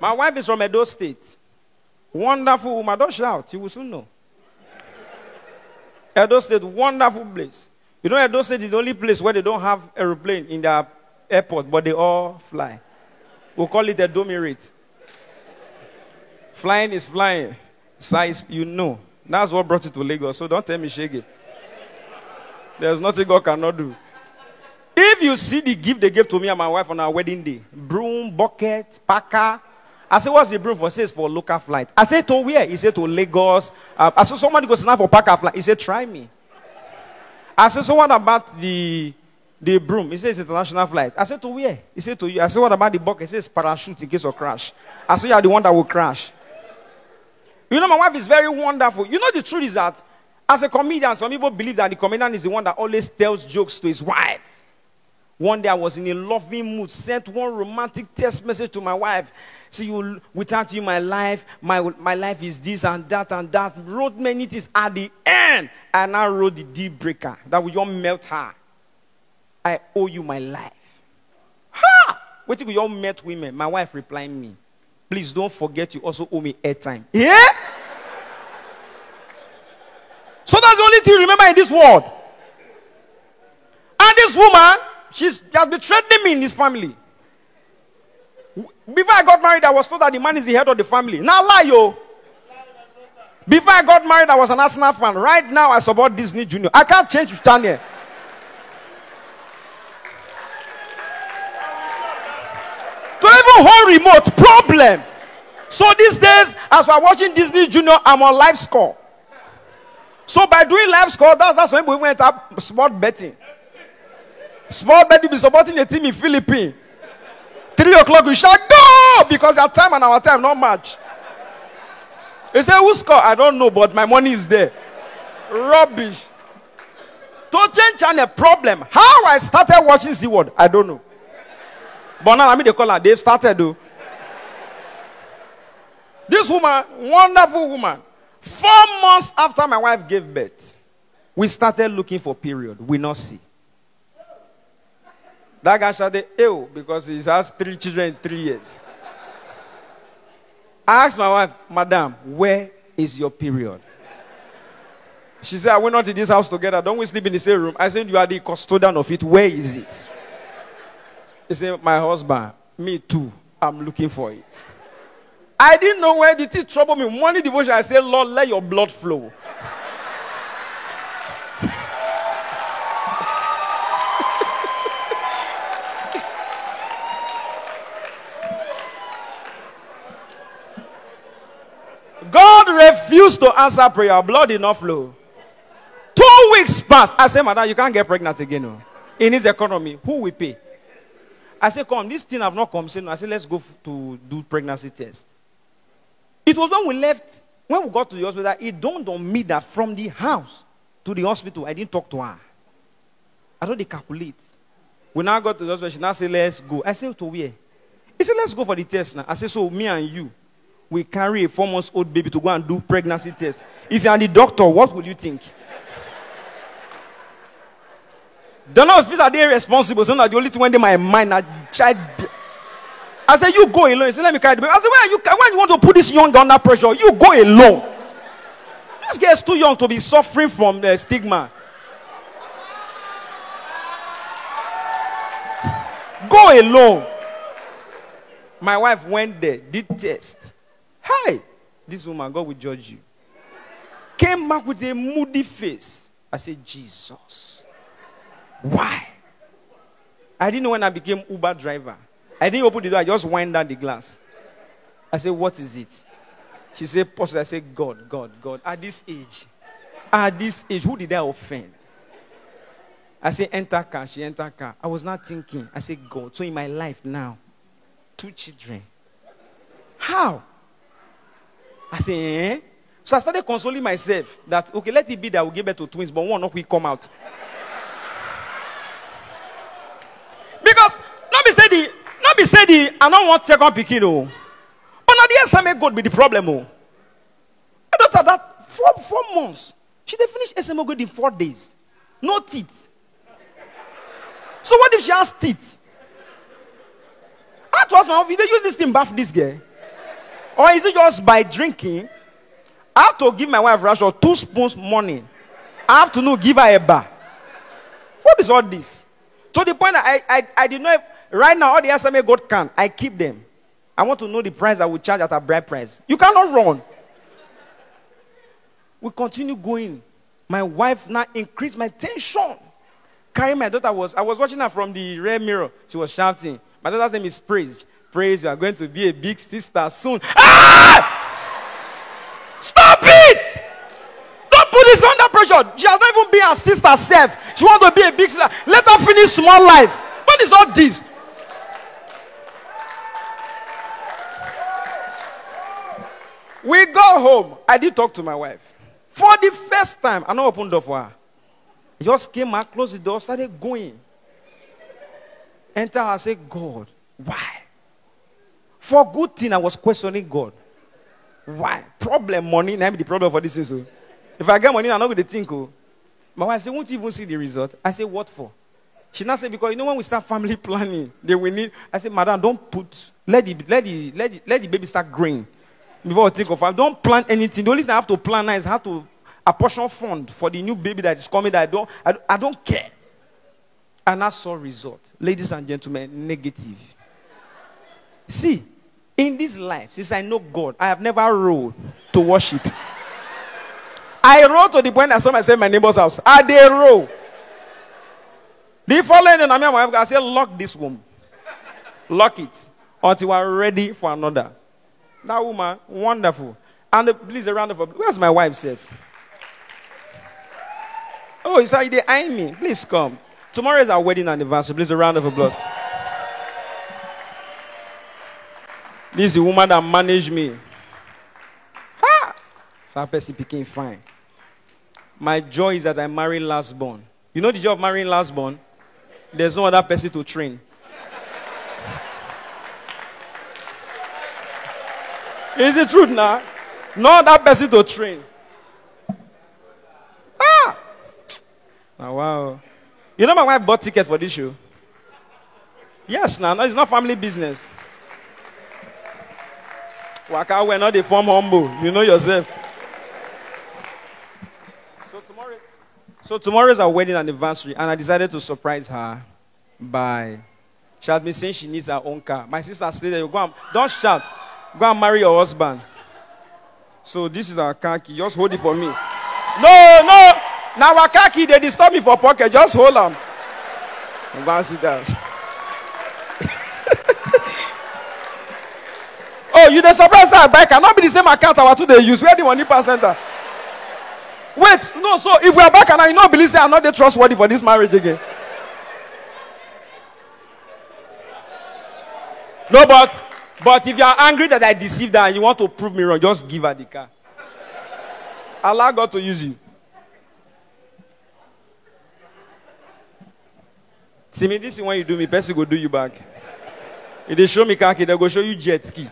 My wife is from Edo State. Wonderful woman. Don't shout. You will soon know. Edo State, wonderful place. You know, Edo State is the only place where they don't have aeroplane in their airport, but they all fly. We'll call it a domirate. Flying is flying. Size, you know. That's what brought you to Lagos. So don't tell me shaggy. There's nothing God cannot do. If you see the gift they gave to me and my wife on our wedding day, broom, bucket, packer. I said, what's the broom for? He says for local flight. I said, to where? He said to Lagos. Uh, I said, somebody goes now for packer flight. He said, try me. I said, so what about the the broom? He says international flight. I said, to where? He said, to you. I said, what about the bucket? He says parachute in case of crash. I said, you are the one that will crash. You know, my wife is very wonderful. You know, the truth is that as a comedian, some people believe that the comedian is the one that always tells jokes to his wife. One day I was in a loving mood, sent one romantic text message to my wife. See, you, without you, my life, my, my life is this and that and that. Wrote many things. At the end, And I now wrote the deal breaker that will just melt her. I owe you my life. Ha! Wait till you all met women. My wife replying me. Please don't forget you also owe me airtime. Yeah? so that's the only thing you remember in this world. And this woman, she's she has been me in this family. Before I got married, I was told that the man is the head of the family. Now lie, yo. Before I got married, I was an Arsenal fan. Right now, I support Disney Junior. I can't change channel. To even hold remote, problem. So these days, as I'm watching Disney Junior, I'm on live score. So by doing live score, that's that's when we went up sport betting. Small betting be supporting a team in Philippines. Three o'clock, we shall go because our time and our time not match. They say who score? I don't know, but my money is there. Rubbish. To change channel problem. How I started watching Zee World, I don't know. But now I mean they call her. They've started though. This woman, wonderful woman. Four months after my wife gave birth, we started looking for period. We not see. That guy shouted, ew, because he has three children in three years. I asked my wife, Madam, where is your period? She said, I went not to this house together. Don't we sleep in the same room? I said, You are the custodian of it. Where is it? He said, My husband, me too. I'm looking for it. I didn't know where did it trouble me. Morning devotion, I said, Lord, let your blood flow. God refused to answer prayer. Blood did not flow. Two weeks passed. I said, Madam, you can't get pregnant again. No. In his economy, who will pay? I said, Come, this thing have not come. I said, Let's go to do pregnancy test. It was when we left, when we got to the hospital, it dawned on me that from the house to the hospital, I didn't talk to her. I don't they calculate. We now got to the hospital. She now said, Let's go. I said, To where? He said, Let's go for the test now. I said, So me and you, we carry a four months old baby to go and do pregnancy test. If you are the doctor, what would you think? Don't know if are they responsible. So not the only thing when they my mind a child. I said, you go alone. He said, let me carry the baby. I said, why you? When you want to put this young girl under pressure, you go alone. This girl is too young to be suffering from the stigma. Go alone. My wife went there, did test. Hi, this woman, God will judge you. Came back with a moody face. I said, Jesus. Why? I didn't know when I became Uber driver. I didn't open the door, I just wind down the glass. I said, What is it? She said, Pastor, I said, God, God, God. At this age, at this age, who did I offend? I said, Enter car. She enter car. I was not thinking. I said, God. So in my life now, two children. How? I say, eh? So I started consoling myself that, okay, let it be that I will give birth to twins, but one not will come out. Because not be the not be the I don't want second picking oh. But now the SMA Gold be the problem oh. I don't have that four four months. She dey finish SMA Gold in four days. No teeth. So what if she has teeth? I ask my you dey use this thing bath this girl? Or is it just by drinking? I have to give my wife ration two spoons money i morning. Afternoon, give her a bar. What is all this? To the point that I, I, I did not, right now, all the SMA Gold can, I keep them. I want to know the price I will charge at a bride price. You cannot run. We continue going. My wife now increased my tension. Carrying my daughter was, I was watching her from the rear mirror. She was shouting. My daughter's name is Praise. Praise, you are going to be a big sister soon. Ah! Stop it! Don't put this under pressure. She has not even been a sister self. She wants to be a big sister. Let her finish small life. What is all this? We go home. I did talk to my wife. For the first time, I not opened door for her. Just came out, closed the door, started going. Enter, I said, God, why? For good thing, I was questioning God. Why? Problem, money, now the problem for this is. So. If I get money, I'm not going to think. Oh. My wife said, won't you even see the result? I said, what for? She now said, because you know when we start family planning, they will need. I said, madam, don't put, let the, let the, let the, let the baby start growing before I think of it. Don't plan anything. The only thing I have to plan now is how to apportion fund for the new baby that is coming that I don't, I, I don't care. And I saw result. Ladies and gentlemen, negative. See, in this life, since I know God, I have never rode to worship. I rode to the point I saw myself in my neighbor's house. I did row. The following day, my wife, I said, lock this room. Lock it until we're ready for another. That woman, wonderful. And the, please, a round of applause. Where's my wife, safe? Oh, is that they eyeing me? Please come. Tomorrow is our wedding anniversary. Please, a round of applause. This is the woman that managed me. Ha! So person became fine. My joy is that I married last born. You know the joy of marrying last born? There's no other person to train. Is the truth now? No other person to train. Ah! Oh, wow. You know my wife bought ticket for this show? Yes, now. No, it's not family business. Waka we're not the form humble. You know yourself. So tomorrow, so tomorrow is our wedding anniversary, and I decided to surprise her by. She has been saying she needs her own car. My sister said, "You go and, don't shout. Go and marry your husband." So this is our car key. Just hold it for me. No, no. Now our car key they disturb me for pocket. Just hold them. Go and sit down. Oh, you the surprise that I buy cannot be the same account our two they use. Where the money pass center? Wait, no, so if we are back and I know believe say I'm not the trustworthy for this marriage again. No, but but if you are angry that I deceived her and you want to prove me wrong, just give her the car. Allow God to use you. See me, this is when you do me, person go do you back. If they show me car key, they go show you jet ski.